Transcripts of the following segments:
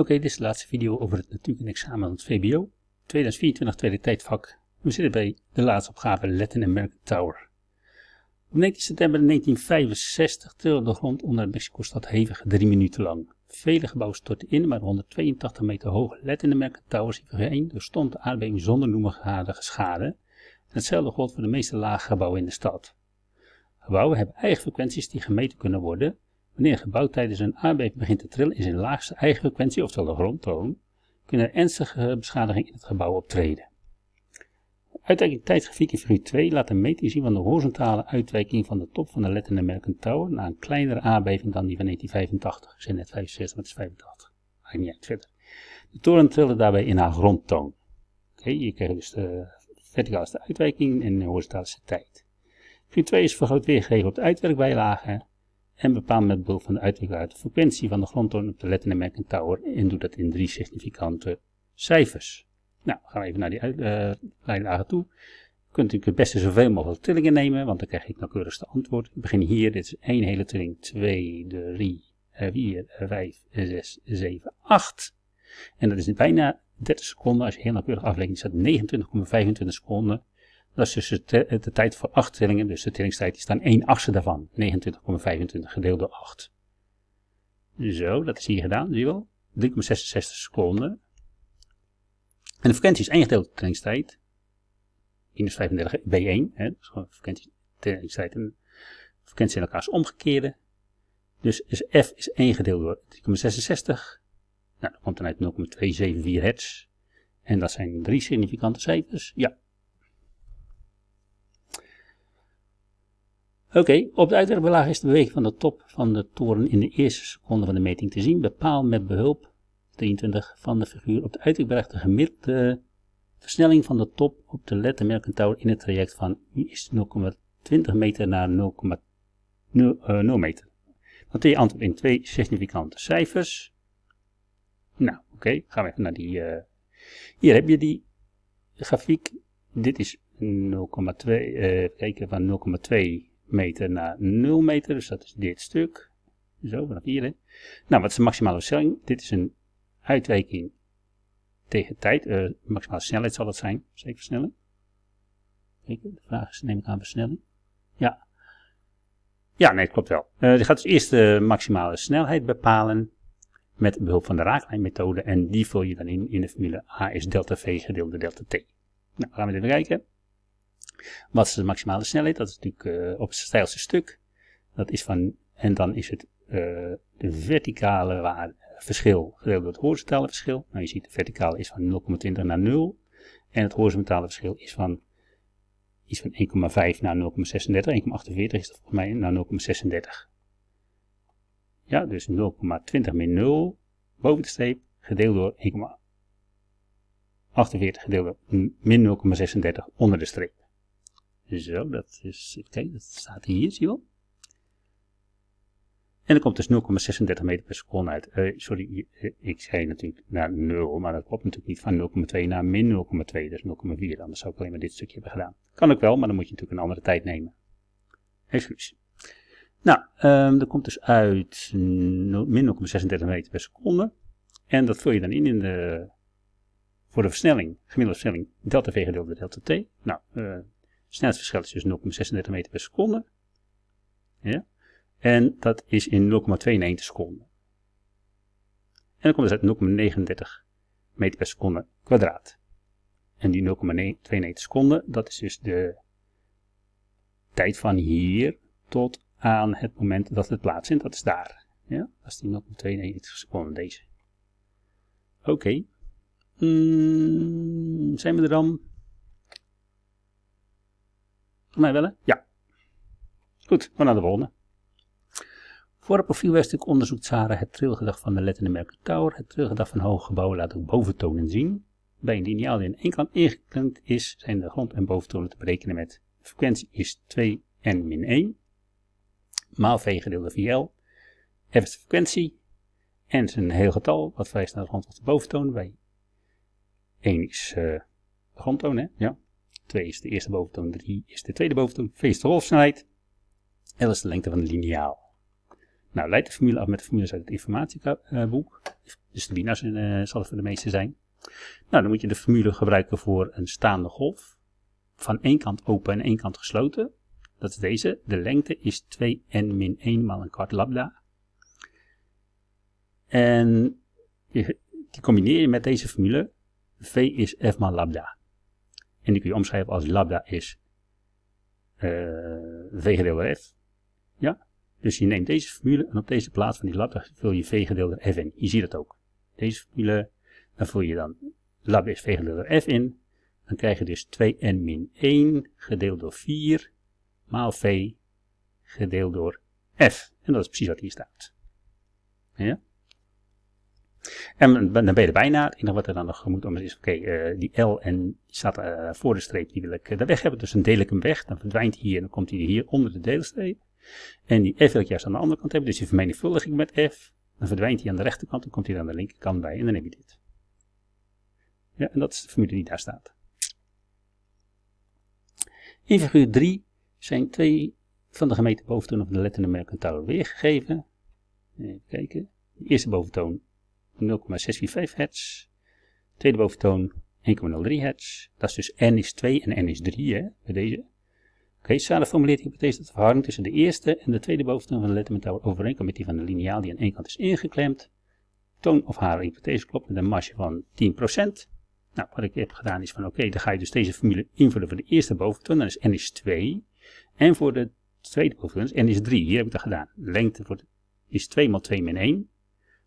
Oké, dit is de laatste video over het natuurkunde examen van het VBO. 2024 tweede tijdvak. We zitten bij de laatste opgave Latin American Tower. Op 19 september 1965 trilde de grond onder Mexico-stad hevig drie minuten lang. Vele gebouwen stortten in, maar 182 meter hoge Latin American Towers IV1 doorstond de aardbeving zonder noemenswaardige schade. Hetzelfde gold voor de meeste lage gebouwen in de stad. Gebouwen hebben eigen frequenties die gemeten kunnen worden, Wanneer een gebouw tijdens een aardbeving begint te trillen in zijn laagste eigen frequentie, oftewel de grondtoon, kunnen er ernstige beschadigingen in het gebouw optreden. De uitwerking tijdsgrafiek in figuur 2 laat een meting zien van de horizontale uitwijking van de top van de Latin American Tower na een kleinere aardbeving dan die van 1985. Ik zei net 65, maar het is 85. Maakt niet verder. De toren trilde daarbij in haar grondtoon. Oké, je krijgt dus de verticale uitwijking en de horizontale tijd. Figuur 2 is vergroot weergegeven op de uitwerkbijlage en bepaal met behulp van de uitwikkelaar de frequentie van de grondtoon op de Latin American Tower en doe dat in drie significante cijfers. Nou, gaan we even naar die uitwijkelaar toe. Je kunt natuurlijk het beste zoveel mogelijk trillingen nemen, want dan krijg ik nauwkeurigste antwoord. Ik begin hier, dit is één hele trilling, 2, 3, 4, 5, 6, 7, 8. En dat is bijna 30 seconden, als je heel nauwkeurig aflegt, staat 29,25 seconden. Dat is dus de, de tijd voor 8 trillingen, dus de trillingstijd is dan 1 achtste daarvan. 29,25 gedeeld door 8. Zo, dat is hier gedaan, zie je wel. 3,66 seconden. En de frequentie is 1 gedeeld door de trillingstijd. Minus 35 B1, hè, dus gewoon frequentie, trillingstijd en frequentie in elkaar is omgekeerde. Dus, dus F is 1 gedeeld door 3,66. Nou, dat komt dan uit 0,274 hertz. En dat zijn drie significante cijfers. Ja, Oké, op de uitwerkbelaag is de beweging van de top van de toren in de eerste seconde van de meting te zien. Bepaal met behulp 23 van de figuur op de uitwerkbelaag de gemiddelde versnelling van de top op de Let American Tower in het traject van u is 0,20 meter naar 0,0 uh, meter. Dan je antwoord in twee significante cijfers. Nou, oké, gaan we even naar die. Uh, hier heb je die grafiek. Dit is 0,2, uh, kijken van 0,2 meter naar 0 meter, dus dat is dit stuk. Zo, vanaf hier. Hè. Nou, wat is de maximale versnelling? Dit is een uitwijking tegen tijd. Uh, maximale snelheid zal dat zijn. Zeker versnelling. Kijk, de vraag is, neem ik aan versnelling? Ja. Ja, nee, het klopt wel. Je gaat dus eerst de maximale snelheid bepalen met behulp van de raaklijnmethode. En die vul je dan in in de formule A is delta V gedeeld door delta T. Nou, gaan we even kijken. Wat is de maximale snelheid? Dat is natuurlijk uh, op het stijlste stuk. Dat is van, en dan is het uh, de verticale waarde, verschil gedeeld door het horizontale verschil. Nou, je ziet de verticale is van 0,20 naar 0. En het horizontale verschil is van iets van 1,5 naar 0,36. 1,48 is dat volgens mij naar 0,36. Ja, dus 0,20 min 0 boven de streep gedeeld door 1,48 gedeeld door min 0,36 onder de streep. Zo, dat is, kijk, dat staat hier, zie je wel. En dan komt dus 0,36 meter per seconde uit. Uh, sorry, ik zei natuurlijk naar 0, maar dat klopt natuurlijk niet van 0,2 naar min 0,2, dus 0,4. Anders zou ik alleen maar dit stukje hebben gedaan. Kan ook wel, maar dan moet je natuurlijk een andere tijd nemen. Excuus. Nou, um, komt dus uit min 0,36 meter per seconde. En dat vul je dan in, in de, voor de versnelling, gemiddelde versnelling, delta v gedeeld door delta t. Nou, uh, snelheidsverschil is dus 0,36 meter per seconde. Ja? En dat is in 0,92 seconden. En dan komt dus uit 0,39 meter per seconde kwadraat. En die 0,92 seconden, dat is dus de tijd van hier tot aan het moment dat het plaatsvindt. Dat is daar. Ja? Dat is die 0,92 seconden, deze. Oké. Okay. Mm, zijn we er dan? Voor mij wel, hè? Ja. Goed, we naar de volgende. Voor het profielwerkstuk onderzoekt Sarah het trilgedrag van de American Tower. Het trilgedrag van hoge gebouwen laat ook boventonen zien. Bij een lineaal die in één kant ingeklemd is, zijn de grond- en boventonen te berekenen met frequentie is 2 n min 1 maal v gedeeld door 4l. F is de frequentie en is een heel getal wat verwijst naar de grond- of de boventoon. Bij 1 is uh, de grondtoon, hè? Ja. 2 is de eerste boventoon, 3 is de tweede boventoon, v is de golfsnelheid, L is de lengte van de lineaal. Nou, leid de formule af met de formules uit het informatieboek. Dus de winnaars uh, zal het voor de meeste zijn. Nou, dan moet je de formule gebruiken voor een staande golf. Van één kant open en één kant gesloten. Dat is deze. De lengte is 2n min 1 maal een kwart lambda. En die combineer je met deze formule. V is f maal lambda. En die kun je omschrijven als lambda is uh, v gedeeld f. Ja, dus je neemt deze formule en op deze plaats van die lambda vul je v gedeeld f in. Je ziet het ook. Deze formule, dan vul je dan lambda is v gedeeld f in. Dan krijg je dus 2n min 1 gedeeld door 4 maal v gedeeld door f. En dat is precies wat hier staat. Ja? En dan ben je er bijna. Het enige wat er dan nog moet om is, oké, uh, die L en staat uh, voor de streep, die wil ik uh, daar weg hebben. Dus dan deel ik hem weg, dan verdwijnt hij hier en dan komt hij hier onder de deelstreep. En die F wil ik juist aan de andere kant hebben, dus die vermenigvuldig ik met F. Dan verdwijnt hij aan de rechterkant, dan komt hij aan de linkerkant bij en dan heb je dit. Ja, en dat is de formule die daar staat. In figuur 3 zijn twee van de gemeten boventoon van de letter Tower weergegeven. Even kijken. De eerste boventoon 0,645 hertz. Tweede boventoon 1,03 hertz. Dat is dus n is 2 en n is 3 hè, bij deze. Oké, okay, formuleert de hypothese dat de verhouding tussen de eerste en de tweede boventoon van de lettermetaal overeenkomt met die van de lineaal die aan één kant is ingeklemd. Toon of haar hypothese klopt met een marge van 10%. Nou, wat ik heb gedaan is van oké, dan ga je dus deze formule invullen voor de eerste boventoon, dan is n is 2. En voor de tweede boventoon is n is 3. Hier heb ik dat gedaan. Lengte voor is 2 maal 2 min 1.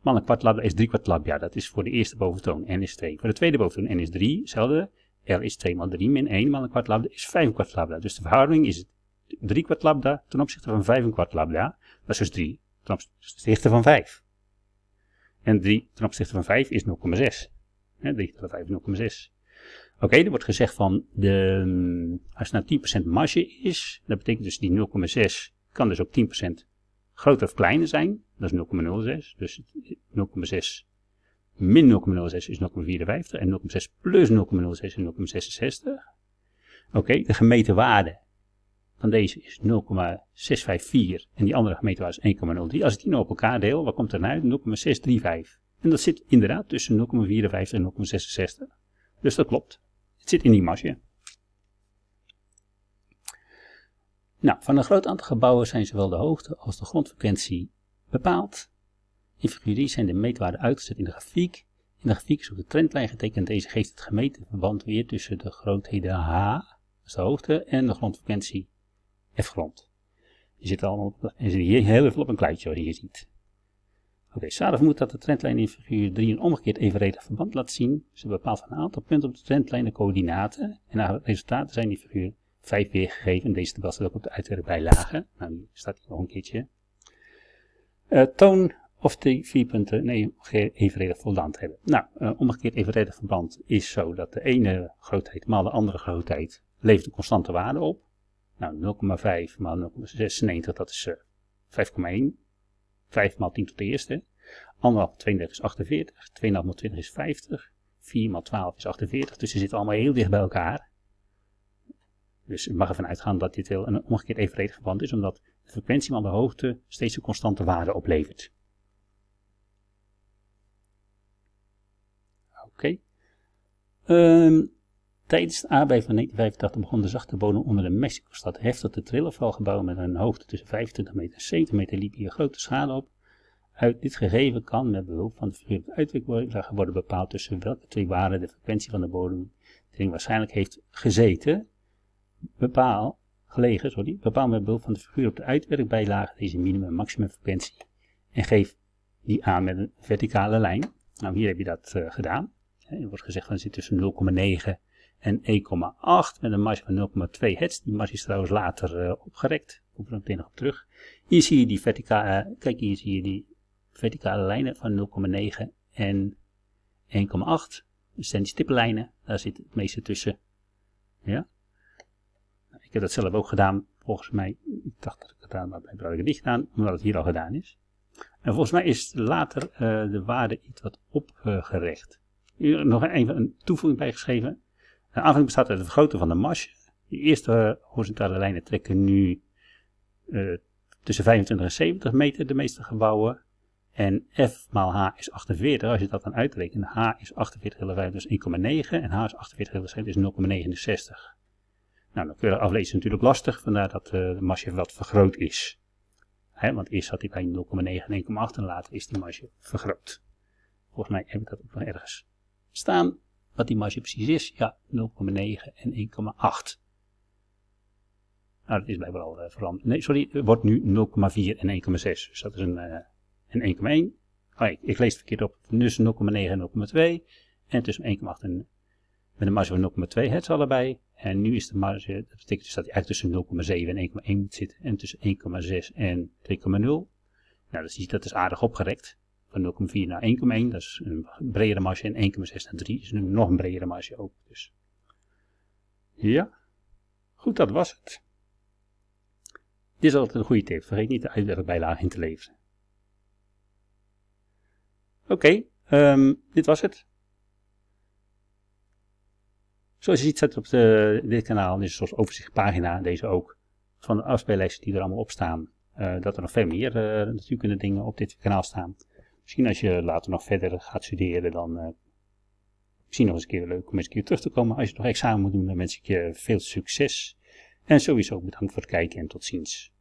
Maal een kwart lambda is 3 kwart lambda. Dat is voor de eerste boventoon. n is 2. Voor de tweede boventoon n is 3. Hetzelfde. R is 2 maal 3 min 1 maal een kwart lambda is 5 kwart lambda. Dus de verhouding is 3 kwart lambda ten opzichte van 5 kwart lambda. Dat is dus 3 ten opzichte van 5. En 3 ten opzichte van 5 is 0,6. 3 van 5 is 0,6. Oké, er wordt gezegd van, de, als het nou 10% marge is, dat betekent dus die 0,6 kan dus ook 10% groter of kleiner zijn. Dat is 0,06. Dus 0,6 min 0,06 is 0,54 en 0,6 plus 0,06 is 0,66. Oké, de gemeten waarde van deze is 0,654 en die andere gemeten waarde is 1,03. Als ik die nou op elkaar deel, wat komt er nou uit? 0,635. En dat zit inderdaad tussen 0,54 en 0,66. Dus dat klopt. Het zit in die marge. Nou, van een groot aantal gebouwen zijn zowel de hoogte als de grondfrequentie bepaald. In figuur 3 zijn de meetwaarden uitgezet in de grafiek. In de grafiek is op de trendlijn getekend. Deze geeft het gemeten verband weer tussen de grootheden H, dat is de hoogte, en de grondfrequentie F grond. Je zit allemaal en zit hier heel even op een kluitje zoals je hier ziet. Oké, okay, Sade vermoedt dat de trendlijn in figuur 3 een omgekeerd evenredig verband laat zien. Ze bepaalt van een aantal punten op de trendlijn de coördinaten. En de resultaten zijn in figuur 5 weergegeven. Deze tabel staat ook op de uitwerkbijlage. Nou, die staat hier nog een keertje. Uh, toon of die vier punten nee, evenredig verband hebben. Nou, uh, omgekeerd evenredig verband is zo dat de ene grootheid maal de andere grootheid levert een constante waarde op. Nou, 0,5 maal 0,96, dat is uh, 5,1. 5 maal 10 tot de eerste. 1,5 maal 32 is 48. 2,5 maal 20 is 50. 4 maal 12 is 48. Dus ze zitten allemaal heel dicht bij elkaar. Dus je mag ervan uitgaan dat dit wel een omgekeerd evenredig verband is, omdat de frequentie van de hoogte steeds een constante waarde oplevert. Oké. Um, tijdens de aardbeving van 1985 begon de zachte bodem onder de Mexico-stad heftig te trillen. Vooral gebouwen met een hoogte tussen 25 meter en 70 meter liepen hier grote schade op. Uit dit gegeven kan met behulp van de figuurlijke uitwerking worden bepaald tussen welke twee waarden de frequentie van de bodem waarschijnlijk heeft gezeten bepaal, gelegen, sorry, bepaal met behulp van de figuur op de uitwerkbijlage deze minimum en maximum frequentie en geef die aan met een verticale lijn. Nou, hier heb je dat uh, gedaan. Er wordt gezegd van zit tussen 0,9 en 1,8 met een marge van 0,2 hertz. Die marge is trouwens later uh, opgerekt. Kom er meteen nog op terug. Hier zie je die verticale, uh, kijk hier zie je die verticale lijnen van 0,9 en 1,8. Dat zijn die stippenlijnen, daar zit het meeste tussen. Ja. Ik heb dat zelf ook gedaan, volgens mij. Ik dacht dat ik het gedaan, maar blijkbaar heb ik het niet gedaan, omdat het hier al gedaan is. En volgens mij is later uh, de waarde iets wat opgerekt. Hier nog even een toevoeging bijgeschreven. De aanvang bestaat uit het vergroten van de marge. De eerste horizontale lijnen trekken nu uh, tussen 25 en 70 meter de meeste gebouwen. En F maal H is 48. Als je dat dan uitrekent, H is 48,5 dus 1,9 en H is 48,5 is 0,69. Nou, dan kun je aflezen natuurlijk lastig, vandaar dat uh, de marge wat vergroot is. Want eerst zat hij bij 0,9 en 1,8 en later is die marge vergroot. Volgens mij heb ik dat ook nog ergens staan. Wat die marge precies is, ja, 0,9 en 1,8. Nou, dat is blijkbaar al uh, veranderd. Nee, sorry, het wordt nu 0,4 en 1,6. Dus dat is een, uh, een 1,1. Oh, ik, ik, lees het verkeerd op. Dus 0,9 en 0,2. En tussen 1,8 en met een marge van 0,2 hertz allebei. En nu is de marge, dat betekent dus dat hij eigenlijk tussen 0,7 en 1,1 moet zitten. En tussen 1,6 en 2,0. Nou, dat is, dat is aardig opgerekt. Van 0,4 naar 1,1. Dat is een bredere marge. En 1,6 naar 3 is nu nog een bredere marge ook. Dus. Ja, goed, dat was het. Dit is altijd een goede tip. Vergeet niet de uitwerkbijlage in te leveren. Oké, okay, um, dit was het. Zoals je ziet staat op de, dit kanaal, is zoals overzichtpagina, deze ook, van de afspeellijsten die er allemaal op staan. Uh, dat er nog veel meer uh, natuurkunde dingen op dit kanaal staan. Misschien als je later nog verder gaat studeren, dan uh, misschien nog eens een keer leuk om eens een keer terug te komen. Als je nog examen moet doen, dan wens ik je veel succes. En sowieso bedankt voor het kijken en tot ziens.